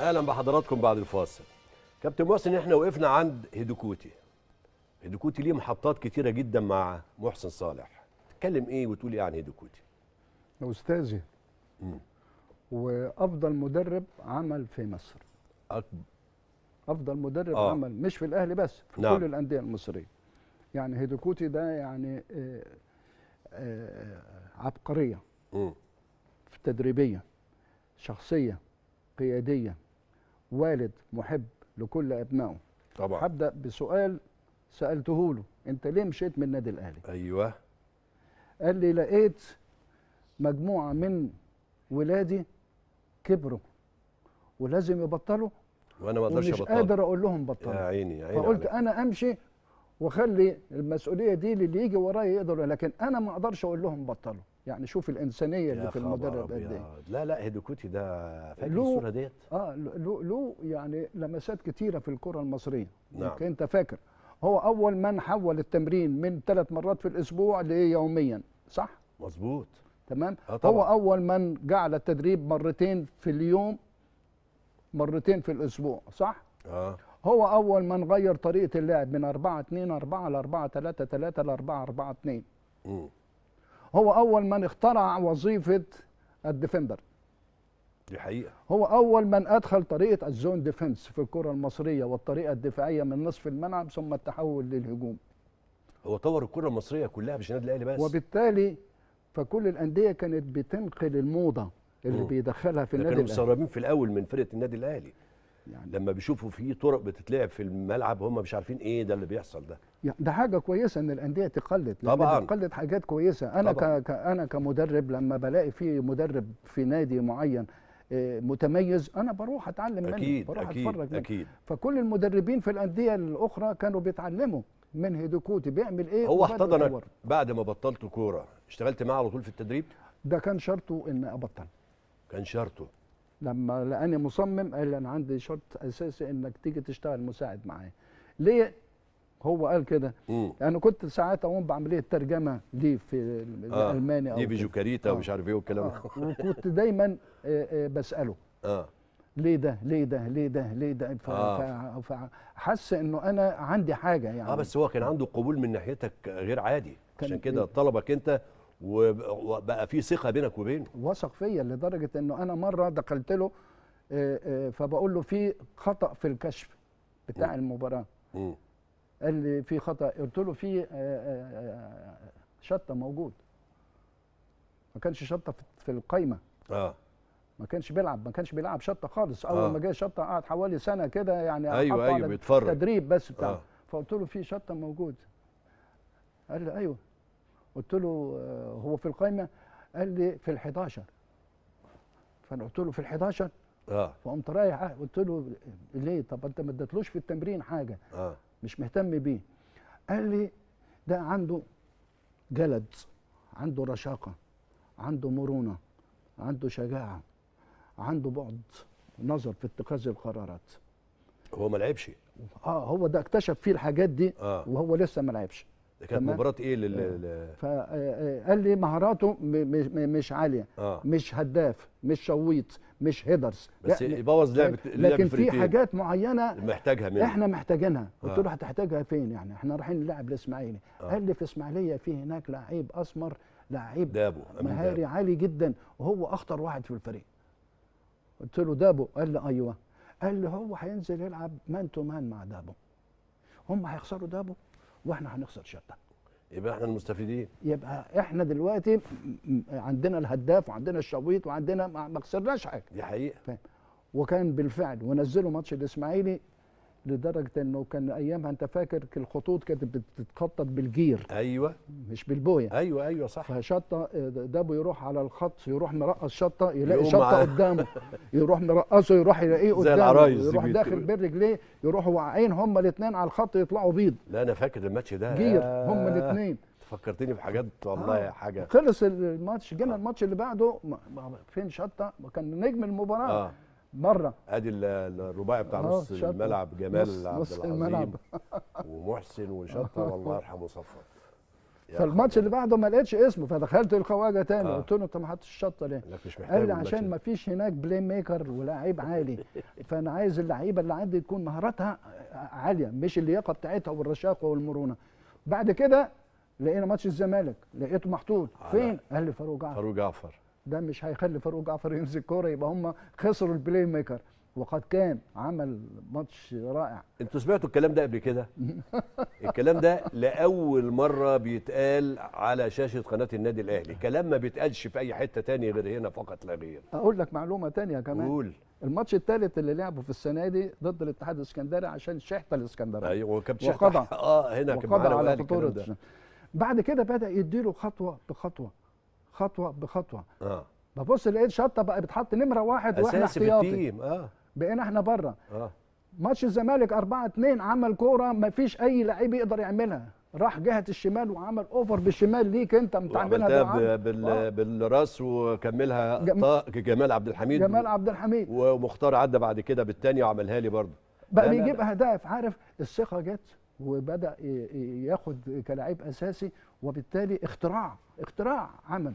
أهلا بحضراتكم بعد الفاصل كابتن محسن إحنا وقفنا عند هيدوكوتي هيدوكوتي ليه محطات كتيرة جدا مع محسن صالح تتكلم إيه وتقول إيه عن هيدوكوتي أستاذي مم. وأفضل مدرب عمل في مصر أكبر أفضل مدرب آه. عمل مش في الأهلي بس في نعم. كل الأندية المصرية يعني هيدوكوتي ده يعني آه، آه، عبقرية مم. في تدريبية شخصية قيادية والد محب لكل أبنائه. طبعا. هبدأ بسؤال سألته له أنت ليه مشيت من النادي الأهلي؟ أيوه. قال لي لقيت مجموعة من ولادي كبروا ولازم يبطلوا وأنا ما أقدرش أبطل. قادر أقول لهم يا بطلوا. عيني يا عيني فقلت عليك. أنا أمشي وأخلي المسؤولية دي للي يجي ورايا يقدروا لكن أنا ما أقدرش أقول لهم بطلوا. يعني شوف الإنسانية اللي في المدرب قد. إيه. لا لا هيدوكوتي ده فاكر الصورة ديت. آه له له يعني لمسات كتيرة في الكرة المصرية. نعم. أنت فاكر. هو أول من حول التمرين من ثلاث مرات في الأسبوع ليوميا صح؟ مظبوط. تمام؟ آه طبعا. هو أول من جعل التدريب مرتين في اليوم مرتين في الأسبوع صح؟ آه. هو أول من غير طريقة اللعب من 4 2 4 ل 4 3 3 ل 4 4 2 مم. هو أول من اخترع وظيفة ال defender. دي حقيقة. هو أول من أدخل طريقة ال zone defense في الكرة المصرية والطريقة الدفاعية من نصف الملعب ثم التحول للهجوم. هو طور الكرة المصرية كلها مش النادي الأهلي بس. وبالتالي فكل الأندية كانت بتنقل الموضة اللي مم. بيدخلها في النادي كانوا الأهلي. مستغربين في الأول من فرقة النادي الأهلي. يعني لما بيشوفوا في طرق بتتلعب في الملعب هم مش عارفين إيه ده اللي بيحصل ده. يعني ده حاجة كويسة إن الأندية تقلد طبعاً. بتقلد حاجات كويسة. أنا طبعاً. ك... أنا كمدرب لما بلاقي في مدرب في نادي معين آه، متميز أنا بروح أتعلم منه أكيد بروح أكيد أتفرج منه. أكيد. فكل المدربين في الأندية الأخرى كانوا بيتعلموا من هيدوكوتي بيعمل إيه هو احتضنك. بعد ما بطلت كورة. اشتغلت معاه على طول في التدريب؟ ده كان شرطه ان أبطل. كان شرطه. لما لاني مصمم قال لي أنا عندي شرط أساسي إنك تيجي تشتغل مساعد معايا. ليه؟ هو قال كده. أنا كنت ساعات أقوم بعمليه ترجمه ليه في الألماني أو كده. جوكاريتا آه. ومش عارف إيه والكلام آه. وكنت دايما آه، آه، بسأله. آه. ليه ده؟ ليه ده؟ ليه ده؟ ليه ده؟ ف- آه. ف- فحس إنه أنا عندي حاجة يعني. آه بس هو كان عنده قبول من ناحيتك غير عادي. عشان كده؟ طلبك أنت وبقى في ثقة بينك وبينه. وثق فيا لدرجة إنه أنا مرة دخلت له آه، آه، فبقول له في خطأ في الكشف بتاع م. المباراة. امم قال لي في خطأ قلت له في آه، شطة موجود. ما كانش شطة في- القايمة. آه. ما كانش بيلعب ما كانش بيلعب شطة خالص. أول آه. ما جه شطة قعد حوالي سنة كده يعني أيوه أيوه بيتفرج. تدريب بس بتاعه آه. فقلت له في شطة موجود. قال لي أيوه. قلت له آه، هو في القايمه قال لي في ال11 فأنا قلت له في ال11 آه. فقمت رايح قلت له ليه؟ طب أنت ما اديتلوش في التمرين حاجة. آه. مش مهتم بيه. قال لي ده عنده جلد عنده رشاقة عنده مرونة عنده شجاعة عنده بعد نظر في اتخاذ القرارات. هو ما لعبش. آه هو ده اكتشف فيه الحاجات دي آه. وهو لسه ما لعبش. ده كانت. مباراة إيه لل لل- فقال لي مهاراته مش عالية. آه. مش هداف مش شويط مش headers. بس يبوظ لعبه لعب لكن في. حاجات معينة محتاجها منه. إحنا محتاجينها. قلت آه. له هتحتاجها فين يعني؟ إحنا رايحين نلعب الإسماعيلي. آه. قال لي في إسماعيلية في هناك لعيب أسمر لعيب دابو مهاري دابو. عالي جدا وهو أخطر واحد في الفريق. قلت له دابو؟ قال لي أيوه. قال لي هو هينزل يلعب man to man مع دابو. هم هيخسروا دابو؟ وإحنا هنخسر شتا يبقى إحنا المستفيدين. يبقى إحنا دلوقتي عندنا الهداف وعندنا الشويط وعندنا ما خسرناش حاجة. دي حقيقة. وكان بالفعل ونزلوا ماتش الإسماعيلي لدرجة إنه كان أيامها أنت فاكر الخطوط كانت بتتخطط بالجير. أيوه. مش بالبوية. أيوه أيوه صح. فشطة دابو يروح على الخط يروح مرقص شطة يلاقي شطة معاه. قدامه. يروح مرقصه يروح يلاقيه زي قدامه. يروح داخل بين رجليه يروحوا واقعين هما الاثنين على الخط يطلعوا بيض. لا أنا فاكر الماتش ده. جير ياه. هما الاثنين فكرتني بحاجات والله آه. حاجة. خلص الماتش جينا الماتش اللي بعده فين شطة؟ كان نجم المباراة. آه. بره ادي ال- الرباعي بتاع آه، نص. الملعب جمال عبد العظيم. ومحسن وشطه والله يرحمه صفوت فالماتش. اللي بعده ما لقيتش اسمه فدخلت الخواجة تاني آه. قلت له انت ما حطيتش الشطه ليه؟ قال لي عشان. ما فيش هناك playmaker ولاعيب عالي فأنا عايز اللعيبة اللي عندي تكون مهاراتها عالية مش اللياقه بتاعتها والرشاقه والمرونة بعد كده لقينا ماتش الزمالك لقيته محطوط فين قال لي فاروق جعفر فاروق جعفر ده مش هيخلي فاروق جعفر يمسك كورة يبقى هم خسروا ال playmaker وقد كان عمل ماتش رائع. أنتوا سمعتوا الكلام ده قبل كده؟ الكلام ده لأول مرة بيتقال على شاشة قناة النادي الأهلي. كلام ما بيتقالش في أي حتة تاني غير هنا فقط لا غير. أقول لك معلومة تانية كمان. قول. الماتش الثالث اللي لعبه في السنة دي ضد الاتحاد الإسكندري عشان شحته الإسكندرية. أيوه وكابتن. شحتة آه هنا كان على خطورة بعد كده بدأ يديله خطوة بخطوة. خطوة بخطوة. آه. ببص لقيت شطة بقى بتحط نمرة واحد وإحنا احتياطي. التيم آه. بقينا إحنا بره آه. ماتش الزمالك 4 2 عمل كورة ما فيش أي لعيب يقدر يعملها. راح جهة الشمال وعمل أوفر بالشمال ليك أنت متعملها بال... آه. بالراس وكملها جم- جمال عبد الحميد. جمال عبد الحميد. ومختار عدى بعد كده بالتاني وعملها لي برضه. بقى بيجيب. أهداف عارف؟ الثقة جت وبدأ ياخد كلاعب أساسي وبالتالي اختراع اختراع عمله